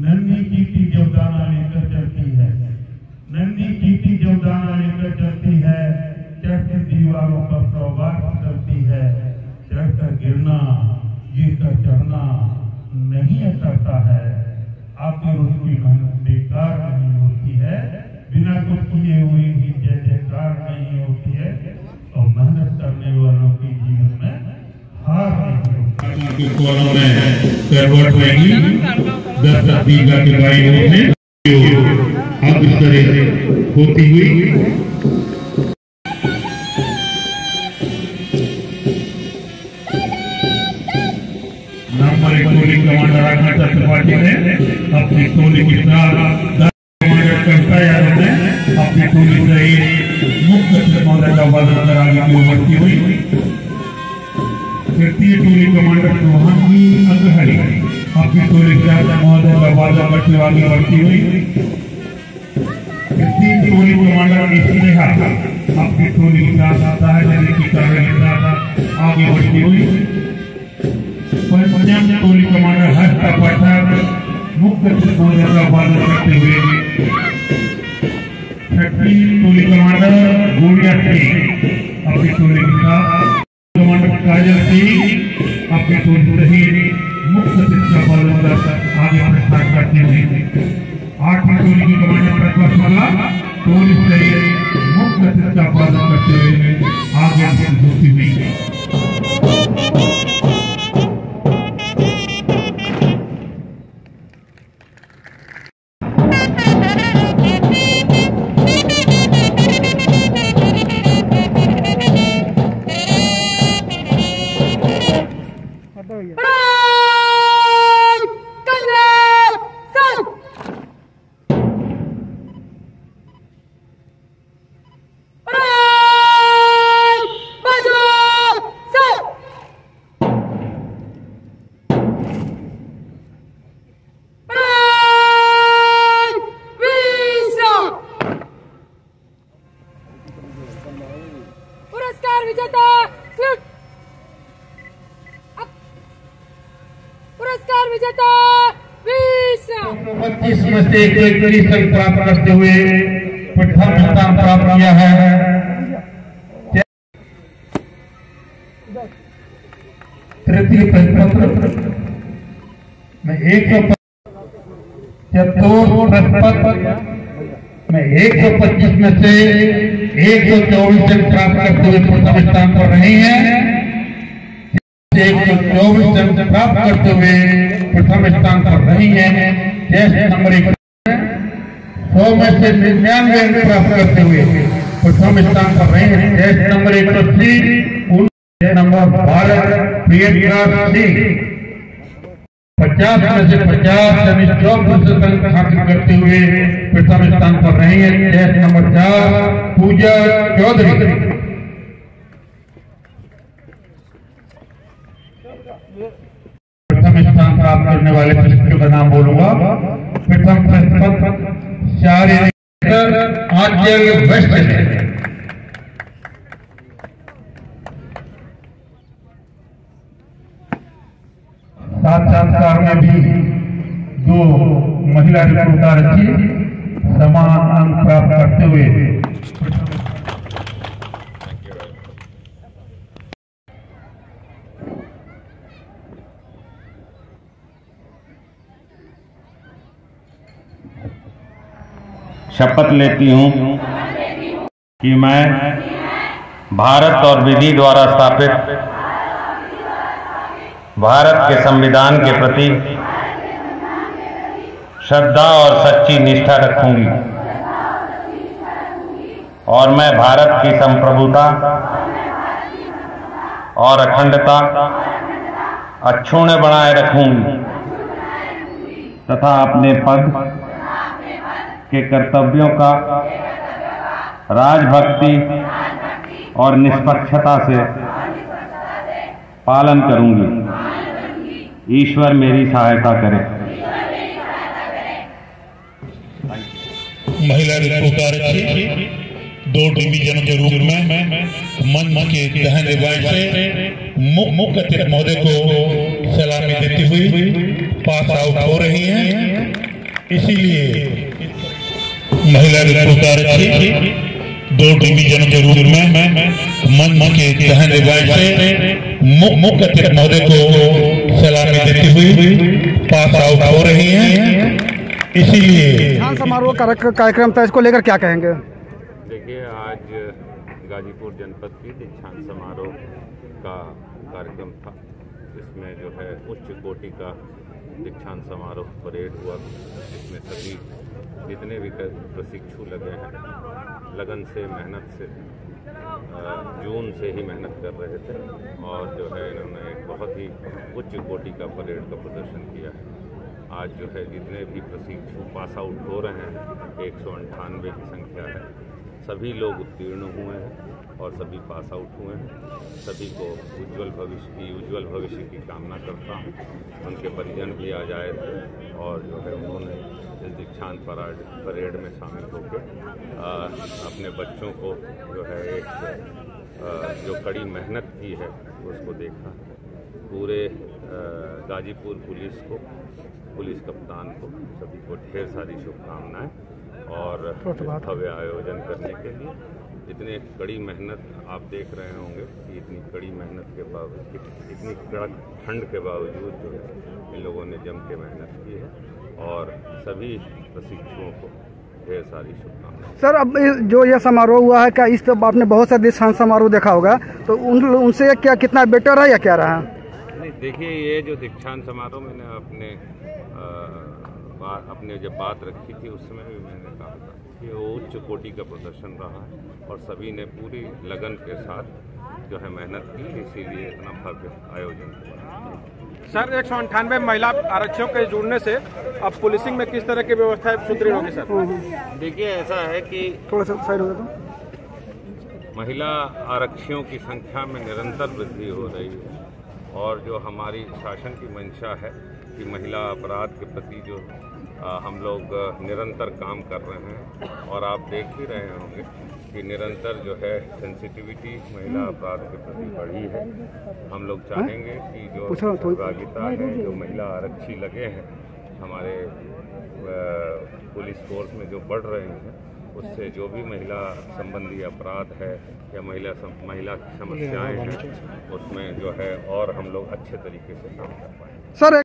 नन्ही चीटी जब दाना लेकर चलती है। नन्ही चीटी जब दाना लेकर चलती है। चढ़ती दीवारों पर सौगात करती है। चढ़कर गिरना गिर कर चढ़ना नहीं करता है। आखिर उसकी मेहनत बेकार नहीं होती है। बिना कुछ किए हुए ही जय जयकार नहीं होती है। और मेहनत करने वालों की जीवन में हार नहीं होती। रहेगी दस बीघा के बाई अब इस तरह होती हुई नंबर एक टोली कमांडर आकाशा त्रिपाठी ने अपनी टोली के साथ कमांडर कविता अपनी टोली सहित मुख्य महोदय का वादन कराने की बढ़ती हुई तृतीय टोली कमांडर चौहान की अग्रहरी आगे बढ़ती हुई। टोली कमांडर स्नेहा, अपनी टोली के साथ सहायता की बढ़ती हुई टोली कमांडर का वादन करते हुए छठी टोली कमांडर सिंह, अपनी टोली साथ कमांडर काजल सिंह, अपनी टोली सहित मुख्य शिक्षा कर आगे प्रस्थान करते हुए आठवीं टोली की कमांडर प्रकाश वाला टोली सहित मुख्य शिक्षा पालन करते हुए आगे होती हुई पुरस्कार विजेता पच्चीस में से इकतीस अंक प्राप्त करते हुए प्रथम स्थान प्राप्त किया है। तृतीय प्रश्नपत्र में एक सौ चतुर्थ प्रश्नपत्र में एक सौ पच्चीस में से एक सौ चौबीस अंक प्राप्त करते हुए प्रथम स्थान पर रही है। एक सौ चौबीस अंक प्राप्त करते हुए प्रथम स्थान पर रही है। टेस्ट नंबर एक सौ में से निन्यानवे अंक प्राप्त करते हुए प्रथम स्थान पर रही है। टेस्ट नंबर एक सौ अस्सी नंबर बारह प्रियंका सिंह। पचास में से पचास यानी सौ प्रतिशत अंक हासिल करते हुए प्रथम स्थान पर रही है। टेस्ट नंबर चार, पूजा चौधरी प्रथम स्थान प्राप्त करने वाले प्रशिक्षकों का नाम बोलूँगा। प्रथम वेस्ट ने साक्षात्कार में भी दो महिला रिपोर्टर अच्छी समान अंक प्राप्त करते हुए शपथ लेती हूँ कि मैं भारत और विधि द्वारा स्थापित भारत के संविधान के प्रति श्रद्धा और सच्ची निष्ठा रखूँगी। और मैं भारत की संप्रभुता और अखंडता अक्षुण्य बनाए रखूँगी तथा अपने पद के कर्तव्यों का राजभक्ति और निष्पक्षता से पालन करूँगी। ईश्वर मेरी सहायता करे। महिला दो डिवीज़न के रूप में मंच के दहने से मुख्य महोदय को सलामी देती हुई पास आउट हो रही है। इसीलिए महिला रिपोर्टर थी दो डिवीज़न के रूप में मंच के दहन रिवाज से मु- मुख्य महोदय को सलामी देती हुई पास आउट हो रही हैं। इसीलिए समारोह कार्यक्रम था इसको लेकर क्या कहेंगे? देखिए आज गाजीपुर जनपद की दीक्षांत समारोह का कार्यक्रम था। जिसमें जो है उच्च कोटि का दीक्षांत समारोह परेड हुआ। जिसमें सभी जितने भी प्रशिक्षु लगे हैं, लगन से, मेहनत से जून से ही मेहनत कर रहे थे और जो है इन्होंने एक बहुत ही उच्च कोटि का परेड का प्रदर्शन किया है। आज जो है जितने भी प्रशिक्षु पास आउट हो रहे हैं, एक सौ अंठानवे की संख्या है। सभी लोग उत्तीर्ण हुए हैं। और सभी पास आउट हुए हैं। सभी को उज्जवल भविष्य की उज्जवल भविष्य की कामना करता हूँ। उनके परिजन भी आ जाए थे और जो है उन्होंने इस दीक्षांत पराड परेड में शामिल होकर अपने बच्चों को जो है एक जो कड़ी मेहनत की है उसको देखा। पूरे गाजीपुर पुलिस को पुलिस कप्तान को सभी को ढेर सारी शुभकामनाएँ और भव्य आयोजन करने के लिए। इतने कड़ी मेहनत आप देख रहे होंगे कि इतनी कड़ी मेहनत के बावजूद इतनी कड़क ठंड के बावजूद जो है इन लोगों ने जम के मेहनत की है और सभी प्रशिक्षुओं को ढेर सारी शुभकामनाएँ। सर अब जो यह समारोह हुआ है क्या इस तो आपने बहुत से दीक्षांत समारोह देखा होगा तो उन उनसे क्या कितना बेटर है या क्या रहा? नहीं देखिए ये जो दीक्षांत समारोह मैंने अपने अ, अपने जब बात रखी थी उस समय भी मैंने कहा था कि वो उच्च कोटि का प्रदर्शन रहा है और सभी ने पूरी लगन के साथ जो है मेहनत की इसीलिए इतना भव्य आयोजन हुआ। सर एक सौ अंठानवे महिला आरक्षियों के जुड़ने से अब पुलिसिंग में किस तरह की व्यवस्था सुदृढ़ होगी सर? देखिए ऐसा है कि थोड़ा सा साइड हो तो। महिला आरक्षियों की संख्या में निरंतर वृद्धि हो रही है और जो हमारी शासन की मंशा है कि महिला अपराध के प्रति जो आ, हम लोग निरंतर काम कर रहे हैं और आप देख ही रहे होंगे कि निरंतर जो है सेंसिटिविटी महिला अपराध के प्रति बढ़ी है। हम लोग चाहेंगे कि जो सहभागिता है जो महिला आरक्षी लगे हैं हमारे पुलिस फोर्स में जो बढ़ रहे हैं उससे जो भी महिला संबंधी अपराध है या महिला सम, महिला की समस्याएँ हैं उसमें जो है और हम लोग अच्छे तरीके से काम कर पाएँगे। सर